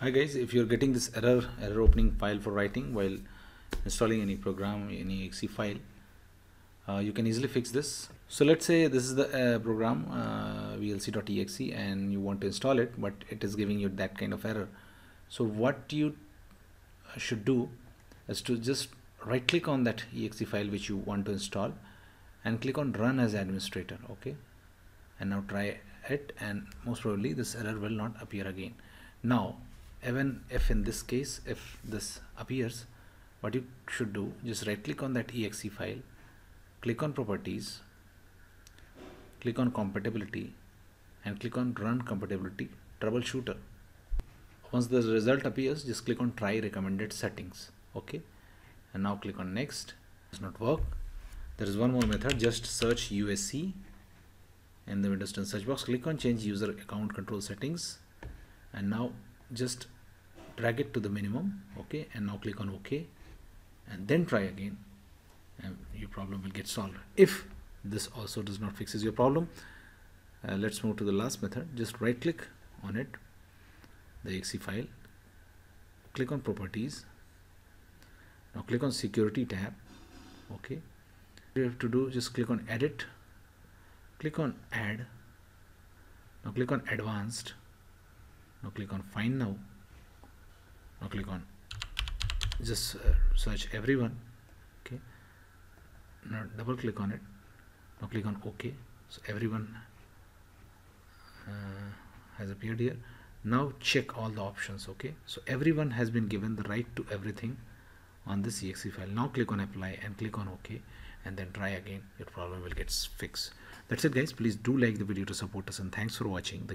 Hi guys, if you're getting this error, error opening file for writing while installing any program, any exe file, uh, you can easily fix this. So let's say this is the uh, program uh, vlc.exe and you want to install it, but it is giving you that kind of error. So what you should do is to just right click on that exe file which you want to install and click on run as administrator okay and now try it and most probably this error will not appear again now even if in this case if this appears what you should do just right click on that exe file click on properties click on compatibility and click on run compatibility troubleshooter. Once the result appears just click on try recommended settings okay? And now click on next. Does not work. There is one more method just search uac in the windows 10 search box. Click on change user account control settings. And now just drag it to the minimum okay and now click on ok and then try again and your problem will get solved. If this also does not fixes your problem uh, let's move to the last method. Just right click on it the exe file click on properties now click on security tab okay. You have to do just click on edit click on add now click on advanced now click on find now. Now click on just uh, search everyone. Okay. Now double click on it. Now click on ok. So everyone uh, has appeared here. Now check all the options. Okay. So everyone has been given the right to everything on this exe file. Now click on apply and click on ok and then try again. Your problem will get fixed. That's it guys. Please do like the video to support us and thanks for watching. The